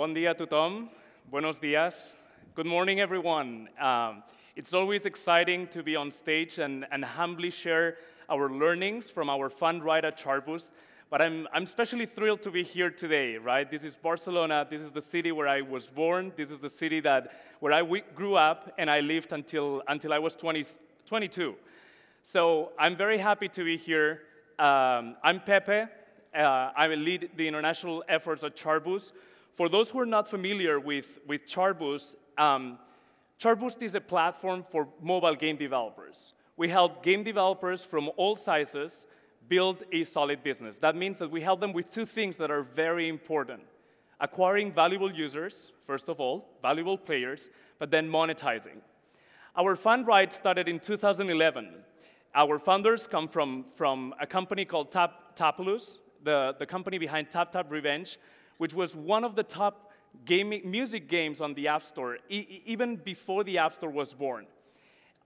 Bon dia a tothom. Buenos dias. Good morning, everyone. Um, it's always exciting to be on stage and, and humbly share our learnings from our fun ride at Chartboost. But I'm, I'm especially thrilled to be here today, right? This is Barcelona. This is the city where I was born. This is the city that, where I grew up and I lived until, until I was 20, 22. So I'm very happy to be here. Um, I'm Pepe. Uh, I will lead the international efforts at Chartboost. For those who are not familiar with, with Chartboost, um, Chartboost is a platform for mobile game developers. We help game developers from all sizes build a solid business. That means that we help them with two things that are very important. Acquiring valuable users, first of all, valuable players, but then monetizing. Our fund ride started in 2011. Our founders come from, from a company called Tap, the, the company behind Tap Tap Revenge, which was one of the top gaming, music games on the App Store, e even before the App Store was born.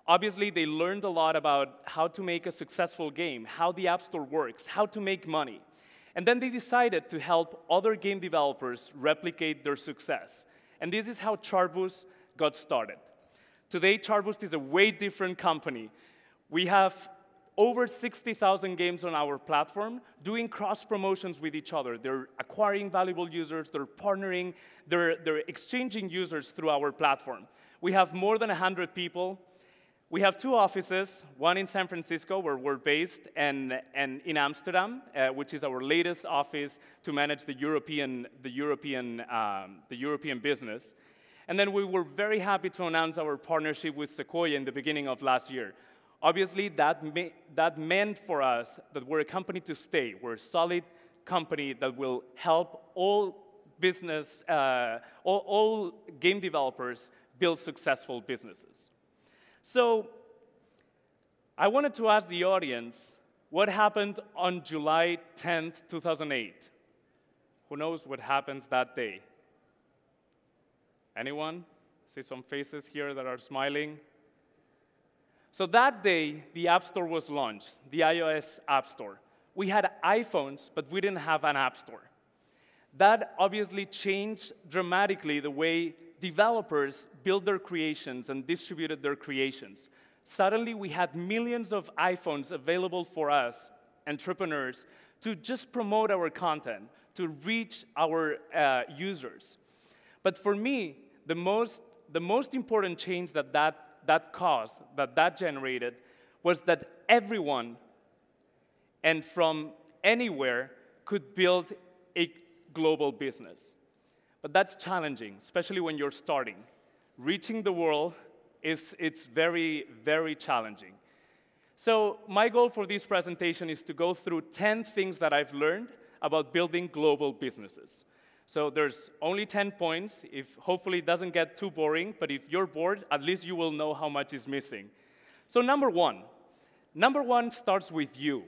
Obviously, they learned a lot about how to make a successful game, how the App Store works, how to make money. And then they decided to help other game developers replicate their success. And this is how Chartboost got started. Today, Chartboost is a way different company. We have over 60,000 games on our platform doing cross promotions with each other. They're acquiring valuable users, they're partnering, they're, they're exchanging users through our platform. We have more than 100 people we have two offices, one in San Francisco, where we're based, and, and in Amsterdam, uh, which is our latest office to manage the European, the, European, um, the European business. And then we were very happy to announce our partnership with Sequoia in the beginning of last year. Obviously, that, that meant for us that we're a company to stay. We're a solid company that will help all business, uh, all, all game developers build successful businesses. So I wanted to ask the audience what happened on July 10th, 2008? Who knows what happens that day? Anyone? See some faces here that are smiling. So that day, the App Store was launched, the iOS App Store. We had iPhones, but we didn't have an App Store. That obviously changed dramatically the way developers built their creations and distributed their creations. Suddenly, we had millions of iPhones available for us, entrepreneurs, to just promote our content, to reach our uh, users. But for me, the most, the most important change that, that that caused, that that generated, was that everyone and from anywhere could build a global business. But that's challenging, especially when you're starting. Reaching the world is it's very, very challenging. So my goal for this presentation is to go through 10 things that I've learned about building global businesses. So there's only 10 points. If hopefully it doesn't get too boring, but if you're bored, at least you will know how much is missing. So number one, number one starts with you.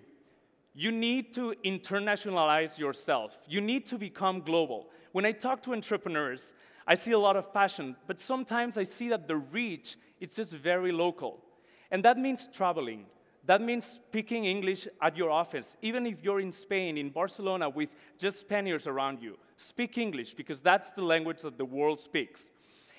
You need to internationalize yourself. You need to become global. When I talk to entrepreneurs, I see a lot of passion, but sometimes I see that the reach is just very local. And that means traveling. That means speaking English at your office. Even if you're in Spain, in Barcelona, with just Spaniards around you, speak English because that's the language that the world speaks.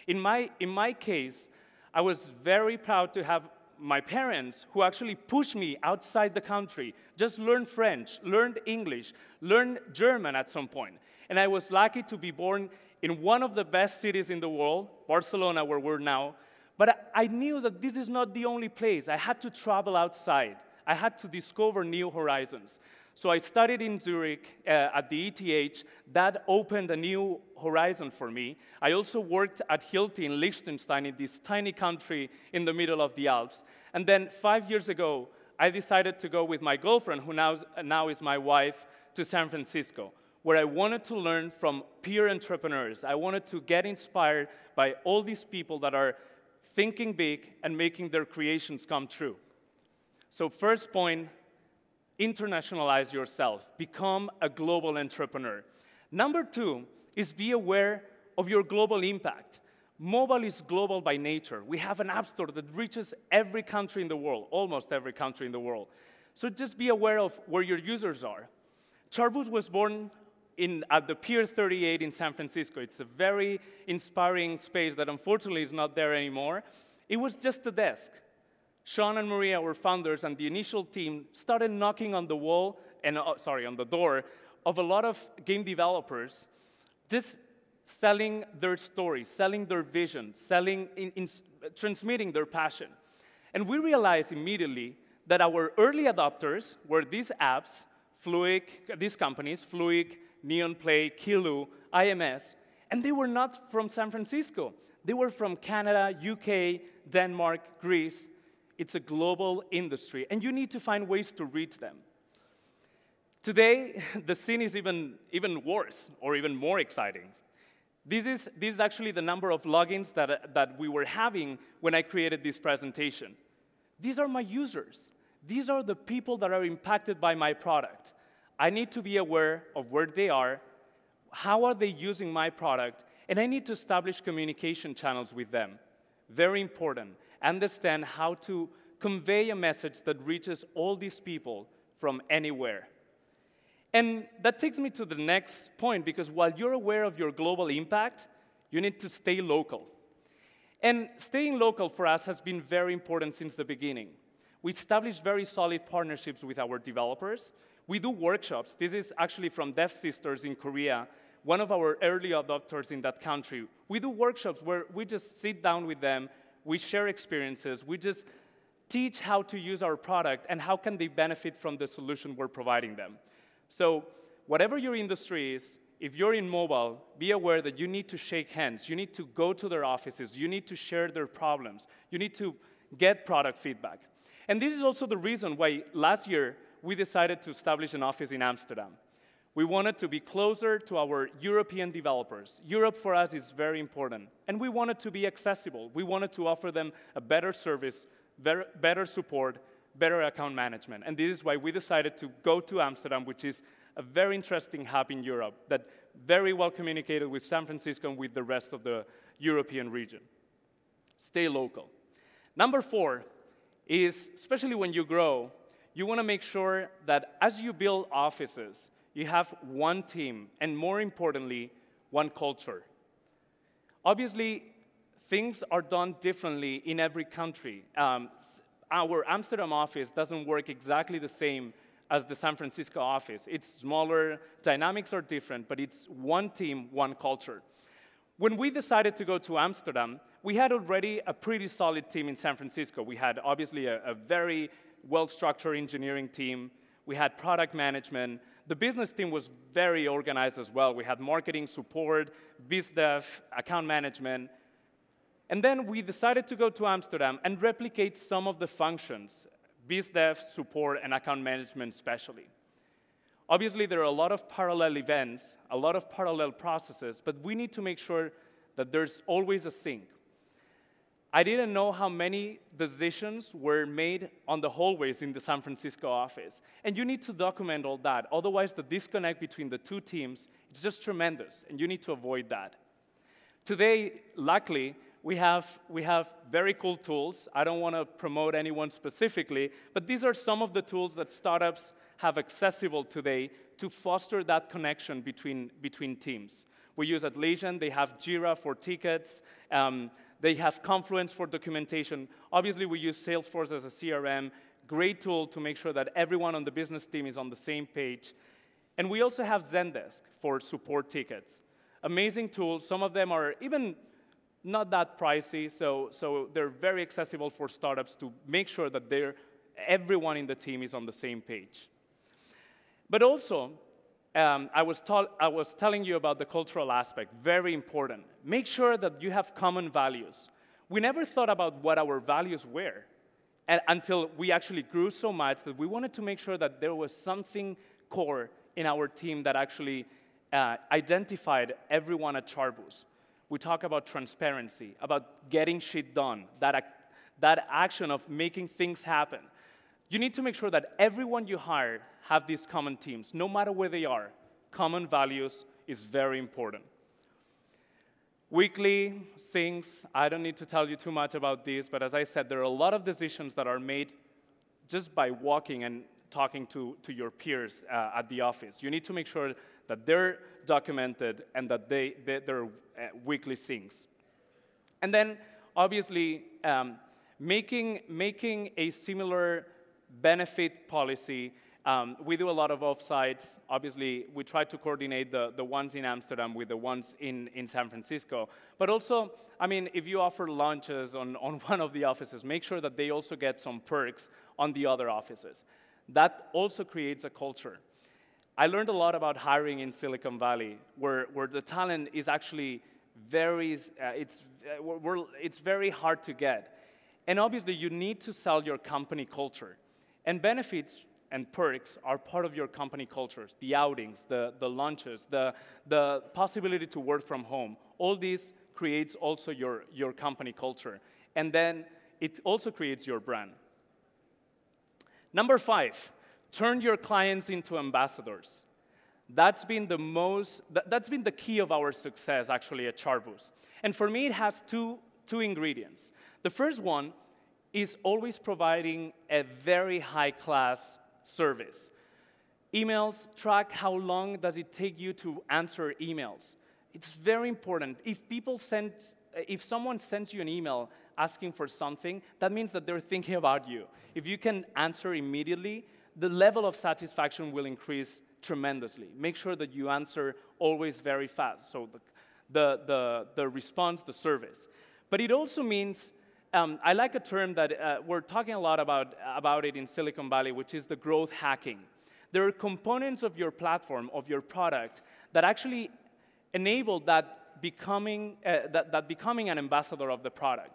In my, in my case, I was very proud to have my parents who actually pushed me outside the country, just learn French, learned English, learned German at some point. And I was lucky to be born in one of the best cities in the world, Barcelona, where we're now. But I knew that this is not the only place. I had to travel outside. I had to discover new horizons. So I studied in Zurich uh, at the ETH. That opened a new horizon for me. I also worked at Hilti in Liechtenstein, in this tiny country in the middle of the Alps. And then five years ago, I decided to go with my girlfriend, who now, now is my wife, to San Francisco, where I wanted to learn from peer entrepreneurs. I wanted to get inspired by all these people that are thinking big and making their creations come true. So first point, internationalize yourself. Become a global entrepreneur. Number two is be aware of your global impact. Mobile is global by nature. We have an app store that reaches every country in the world, almost every country in the world. So just be aware of where your users are. Chartboost was born in, at the Pier 38 in San Francisco. It's a very inspiring space that unfortunately is not there anymore. It was just a desk. Sean and Maria were founders, and the initial team started knocking on the wall, and uh, sorry, on the door of a lot of game developers, just selling their story, selling their vision, selling, in, in, transmitting their passion. And we realized immediately that our early adopters were these apps, Fluik, these companies, Fluik, Neonplay, Kiloo, IMS, and they were not from San Francisco. They were from Canada, UK, Denmark, Greece. It's a global industry, and you need to find ways to reach them. Today, the scene is even, even worse or even more exciting. This is, this is actually the number of logins that, that we were having when I created this presentation. These are my users. These are the people that are impacted by my product. I need to be aware of where they are, how are they using my product, and I need to establish communication channels with them. Very important. Understand how to convey a message that reaches all these people from anywhere. And that takes me to the next point because while you're aware of your global impact, you need to stay local. And staying local for us has been very important since the beginning. We established very solid partnerships with our developers. We do workshops. This is actually from Devsisters in Korea, one of our early adopters in that country. We do workshops where we just sit down with them, we share experiences, we just teach how to use our product and how can they benefit from the solution we're providing them. So whatever your industry is, if you're in mobile, be aware that you need to shake hands. You need to go to their offices. You need to share their problems. You need to get product feedback. And this is also the reason why last year we decided to establish an office in Amsterdam. We wanted to be closer to our European developers. Europe for us is very important. And we wanted to be accessible. We wanted to offer them a better service, better, support, better account management. And this is why we decided to go to Amsterdam, which is a very interesting hub in Europe that very well communicated with San Francisco and with the rest of the European region. Stay local. Number four is, especially when you grow, you want to make sure that as you build offices, you have one team, and more importantly, one culture. Obviously, things are done differently in every country. Um, our Amsterdam office doesn't work exactly the same as the San Francisco office. It's smaller, dynamics are different, but it's one team, one culture. When we decided to go to Amsterdam, we had already a pretty solid team in San Francisco. We had obviously a, a very well-structured engineering team. We had product management. The business team was very organized as well. We had marketing, support, biz dev, account management. And then we decided to go to Amsterdam and replicate some of the functions, biz dev, support, and account management especially. Obviously, there are a lot of parallel events, a lot of parallel processes, but we need to make sure that there's always a sync. I didn't know how many decisions were made on the hallways in the San Francisco office. And you need to document all that. Otherwise, the disconnect between the two teams is just tremendous, and you need to avoid that. Today, luckily, we have, we have very cool tools. I don't want to promote anyone specifically, but these are some of the tools that startups have accessible today to foster that connection between, between teams. We use Atlassian, they have Jira for tickets, um, they have Confluence for documentation. Obviously, we use Salesforce as a CRM, great tool to make sure that everyone on the business team is on the same page. And we also have Zendesk for support tickets. Amazing tools. Some of them are even not that pricey, so, so they're very accessible for startups to make sure that everyone in the team is on the same page. But also, um, I, was I was telling you about the cultural aspect, very important. Make sure that you have common values. We never thought about what our values were and, until we actually grew so much that we wanted to make sure that there was something core in our team that actually uh, identified everyone at Chartboost we talk about transparency, about getting shit done, that, that action of making things happen. You need to make sure that everyone you hire have these common teams, no matter where they are. Common values is very important. Weekly things, I don't need to tell you too much about this, but as I said, there are a lot of decisions that are made just by walking and talking to, to your peers uh, at the office. You need to make sure that they're documented and that they, they, they're uh, weekly syncs. And then, obviously, um, making, making a similar benefit policy um, we do a lot of offsites. Obviously, we try to coordinate the, the ones in Amsterdam with the ones in, in San Francisco. But also, I mean, if you offer lunches on, on one of the offices, make sure that they also get some perks on the other offices. That also creates a culture. I learned a lot about hiring in Silicon Valley, where, where the talent is actually very, uh, it's, uh, it's very hard to get. And obviously, you need to sell your company culture. And benefits and perks are part of your company cultures, the outings, the, the lunches, the, the possibility to work from home. All this creates also your, your company culture. And then it also creates your brand. Number five, turn your clients into ambassadors. That's been the most, that's been the key of our success actually at Chartboost. And for me, it has two, two ingredients. The first one is always providing a very high class service. Emails, track how long does it take you to answer emails. It's very important. If people send, uh, if someone sends you an email asking for something, that means that they're thinking about you. If you can answer immediately, the level of satisfaction will increase tremendously. Make sure that you answer always very fast. So the, the, the, the response, the service. But it also means um, I like a term that uh, we're talking a lot about, about it in Silicon Valley, which is the growth hacking. There are components of your platform, of your product, that actually enable that becoming, uh, that, that becoming an ambassador of the product.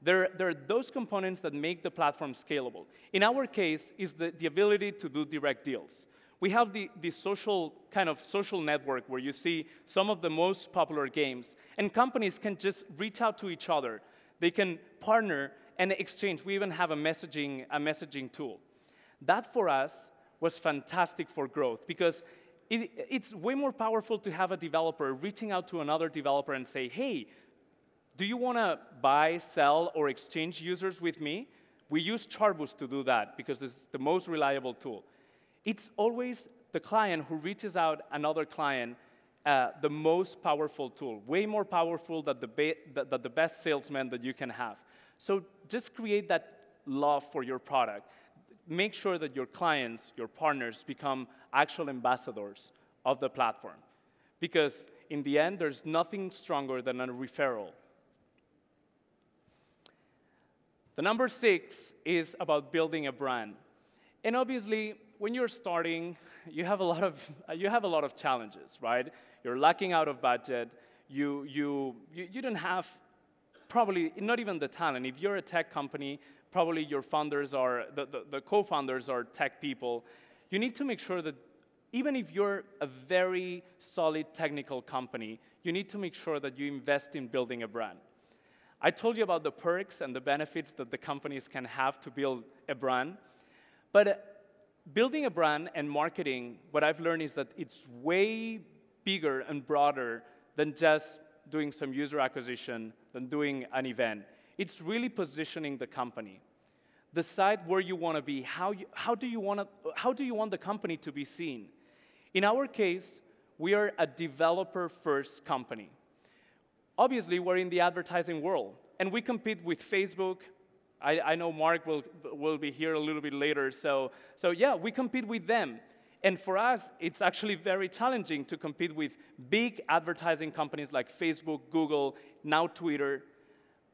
There, there, are those components that make the platform scalable. In our case, is the, the ability to do direct deals. We have the, the social kind of social network where you see some of the most popular games, and companies can just reach out to each other they can partner and exchange. We even have a messaging, a messaging tool. That for us was fantastic for growth because it, it's way more powerful to have a developer reaching out to another developer and say, hey, do you want to buy, sell, or exchange users with me? We use Chartboost to do that because it's the most reliable tool. It's always the client who reaches out another client uh, the most powerful tool, way more powerful than the, than the best salesman that you can have. So just create that love for your product. Make sure that your clients, your partners, become actual ambassadors of the platform. Because in the end, there's nothing stronger than a referral. The number six is about building a brand. And obviously, when you're starting, you have a lot of, uh, you have a lot of challenges, right? You're lacking out of budget. You, you, you, you don't have probably not even the talent. If you're a tech company, probably your founders are, the, the, the co-founders are tech people. You need to make sure that even if you're a very solid technical company, you need to make sure that you invest in building a brand. I told you about the perks and the benefits that the companies can have to build a brand, but uh, building a brand and marketing, what I've learned is that it's way bigger and broader than just doing some user acquisition, than doing an event. It's really positioning the company. Decide where you want to be. How, you, how, do you wanna, how do you want the company to be seen? In our case, we are a developer first company. Obviously, we're in the advertising world, and we compete with Facebook, I, I know Mark will, will be here a little bit later. So, so yeah, we compete with them. And for us, it's actually very challenging to compete with big advertising companies like Facebook, Google, now Twitter.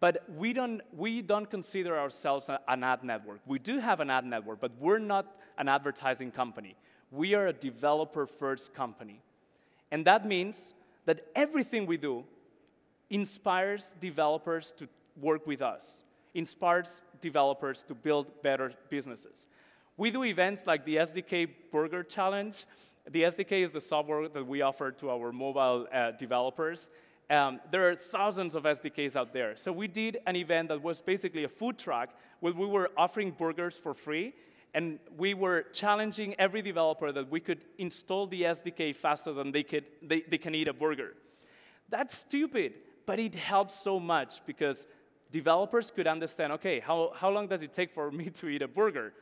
But we don't, we don't consider ourselves an ad network. We do have an ad network, but we're not an advertising company. We are a developer first company. And that means that everything we do inspires developers to work with us inspires developers to build better businesses. We do events like the SDK Burger Challenge. The SDK is the software that we offer to our mobile uh, developers. Um, there are thousands of SDKs out there. So we did an event that was basically a food truck where we were offering burgers for free, and we were challenging every developer that we could install the SDK faster than they, could, they, they can eat a burger. That's stupid, but it helps so much because developers could understand, okay, how, how long does it take for me to eat a burger?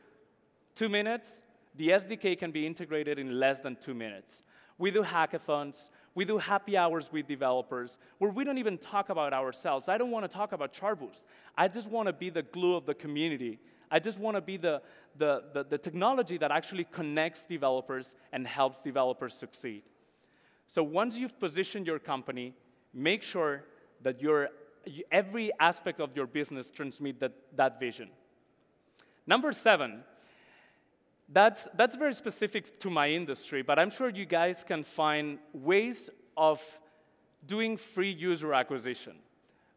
Two minutes? the SDK can be integrated in less than two minutes. We do hackathons, we do happy hours with developers, where we don't even talk about ourselves. I don't want to talk about Chartboost. I just want to be the glue of the community. I just want to be the, the, the, the technology that actually connects developers and helps developers succeed. So once you've positioned your company, make sure that your, every aspect of your business transmit that, that vision. Number seven, that's, that's very specific to my industry, but I'm sure you guys can find ways of doing free user acquisition,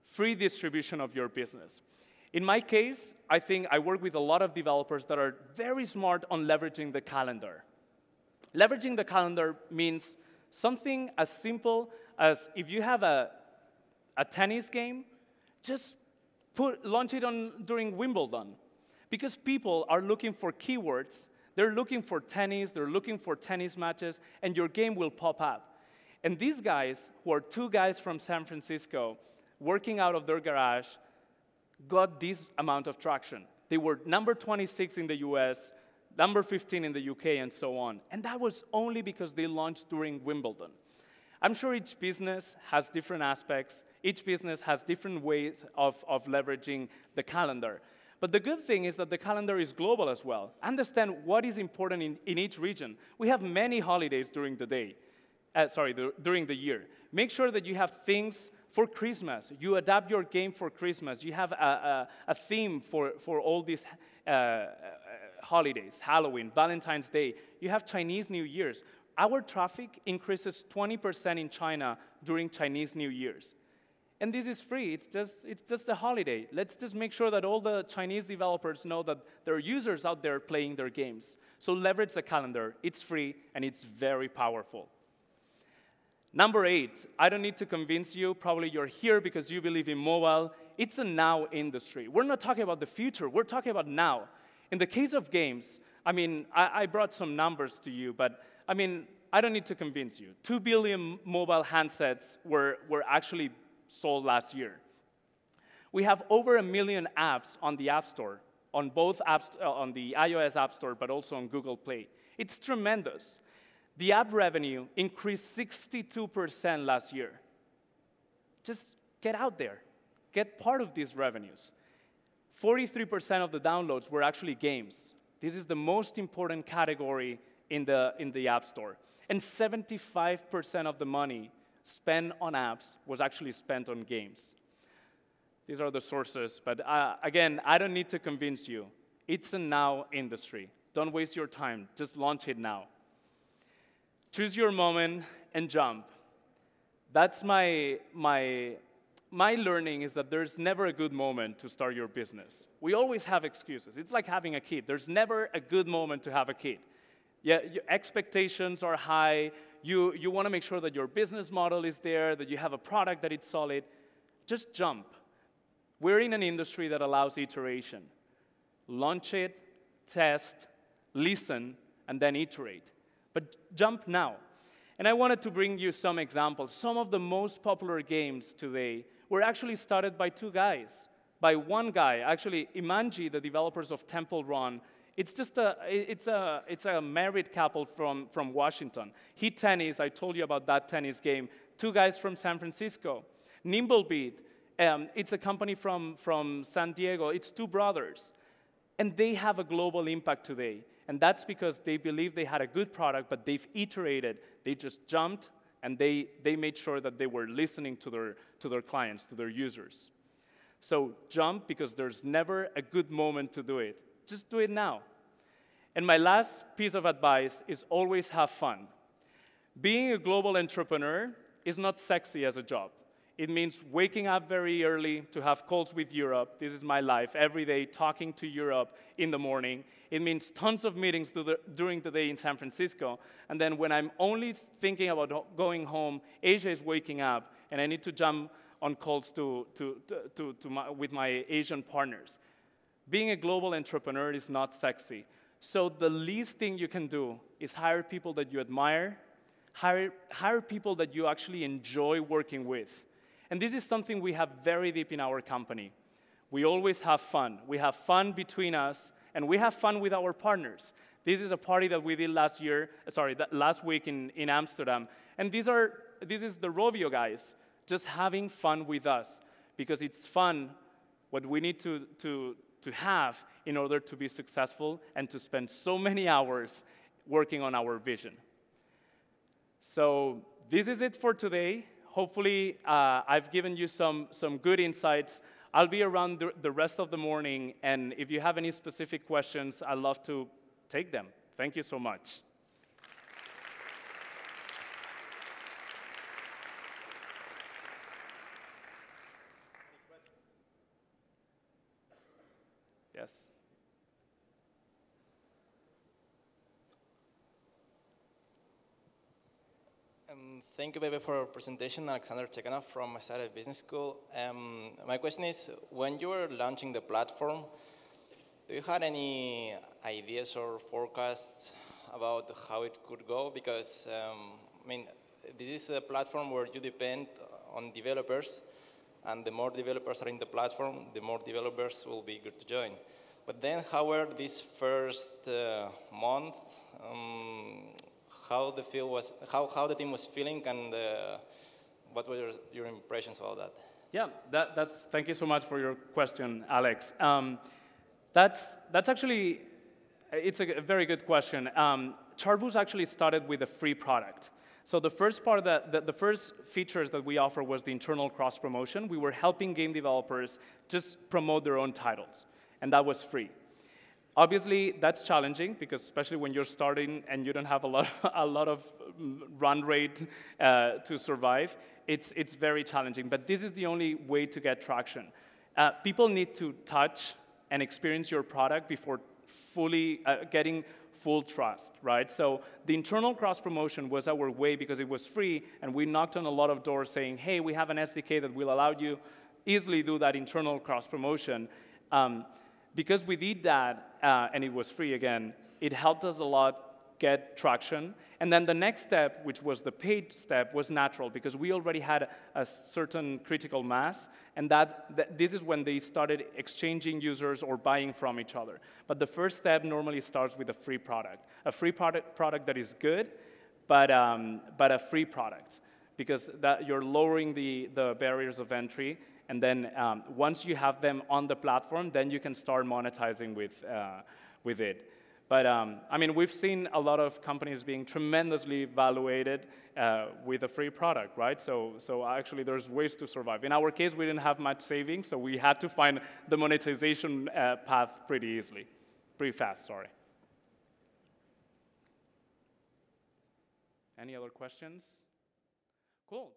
free distribution of your business. In my case, I think I work with a lot of developers that are very smart on leveraging the calendar. Leveraging the calendar means something as simple as if you have a, a tennis game, just put, launch it on during Wimbledon. Because people are looking for keywords they're looking for tennis, they're looking for tennis matches, and your game will pop up. And these guys, who are two guys from San Francisco, working out of their garage, got this amount of traction. They were number 26 in the US, number 15 in the UK, and so on. And that was only because they launched during Wimbledon. I'm sure each business has different aspects. Each business has different ways of, of leveraging the calendar. But the good thing is that the calendar is global as well. Understand what is important in, in each region. We have many holidays during the day, uh, sorry, the, during the year. Make sure that you have things for Christmas. You adapt your game for Christmas. You have a, a, a theme for, for all these uh, uh, holidays, Halloween, Valentine's Day. You have Chinese New Year's. Our traffic increases 20% in China during Chinese New Year's. And this is free. It's just, it's just a holiday. Let's just make sure that all the Chinese developers know that there are users out there playing their games. So leverage the calendar. It's free, and it's very powerful. Number eight, I don't need to convince you. Probably you're here because you believe in mobile. It's a now industry. We're not talking about the future. We're talking about now. In the case of games, I mean, I, I brought some numbers to you, but I mean, I don't need to convince you. Two billion mobile handsets were, were actually sold last year. We have over a million apps on the App Store, on both apps, uh, on the iOS App Store, but also on Google Play. It's tremendous. The app revenue increased 62% last year. Just get out there, get part of these revenues. 43% of the downloads were actually games. This is the most important category in the, in the App Store. And 75% of the money spent on apps was actually spent on games. These are the sources, but uh, again, I don't need to convince you. It's a now industry. Don't waste your time, just launch it now. Choose your moment and jump. That's my, my, my learning is that there's never a good moment to start your business. We always have excuses. It's like having a kid. There's never a good moment to have a kid. Yeah, expectations are high. You, you want to make sure that your business model is there, that you have a product that is solid. Just jump. We're in an industry that allows iteration. Launch it, test, listen, and then iterate. But jump now. And I wanted to bring you some examples. Some of the most popular games today were actually started by two guys, by one guy. Actually, Imangi, the developers of Temple Run, it's just a, it's a, it's a married couple from, from Washington. He Tennis, I told you about that tennis game. Two guys from San Francisco. Nimblebit, um, it's a company from, from San Diego. It's two brothers. And they have a global impact today. And that's because they believe they had a good product, but they've iterated. They just jumped and they, they made sure that they were listening to their, to their clients, to their users. So jump because there's never a good moment to do it. Just do it now. And my last piece of advice is always have fun. Being a global entrepreneur is not sexy as a job. It means waking up very early to have calls with Europe. This is my life, every day talking to Europe in the morning. It means tons of meetings during the day in San Francisco. And then when I'm only thinking about going home, Asia is waking up, and I need to jump on calls to, to, to, to my, with my Asian partners. Being a global entrepreneur is not sexy. So the least thing you can do is hire people that you admire, hire, hire people that you actually enjoy working with. And this is something we have very deep in our company. We always have fun. We have fun between us, and we have fun with our partners. This is a party that we did last year, sorry, last week in, in Amsterdam. And these are, this is the Rovio guys just having fun with us because it's fun what we need to, to, to have in order to be successful and to spend so many hours working on our vision. So this is it for today. Hopefully, uh, I've given you some, some good insights. I'll be around the, the rest of the morning, and if you have any specific questions, I'd love to take them. Thank you so much. Thank you, Pepe, for your presentation. Alexander Chekhanov from Startup Business School. Um, my question is, when you were launching the platform, do you have any ideas or forecasts about how it could go? Because, um, I mean, this is a platform where you depend on developers, and the more developers are in the platform, the more developers will be good to join. But then, however, this first uh, month, um, how the feel was, how, how the team was feeling, and uh, what were your, your, impressions about that? Yeah, that, that's, thank you so much for your question, Alex. Um, that's, that's actually, it's a, very good question. Um, Chartboost actually started with a free product. So the first part that, the, first features that we offer was the internal cross promotion. We were helping game developers just promote their own titles, and that was free. Obviously, that's challenging because especially when you're starting and you don't have a lot, a lot of run rate uh, to survive, it's, it's very challenging. But this is the only way to get traction. Uh, people need to touch and experience your product before fully uh, getting full trust, right? So the internal cross promotion was our way because it was free, and we knocked on a lot of doors saying, hey, we have an SDK that will allow you easily do that internal cross promotion. Um, because we did that, uh, and it was free again, it helped us a lot get traction. And then the next step, which was the paid step, was natural because we already had a certain critical mass, and that, that, this is when they started exchanging users or buying from each other. But the first step normally starts with a free product, a free product, product that is good, but, um, but a free product because that you're lowering the, the barriers of entry and then um, once you have them on the platform, then you can start monetizing with, uh, with it. But um, I mean, we've seen a lot of companies being tremendously evaluated uh, with a free product, right? So, so actually, there's ways to survive. In our case, we didn't have much savings, so we had to find the monetization uh, path pretty easily, pretty fast, sorry. Any other questions? Cool.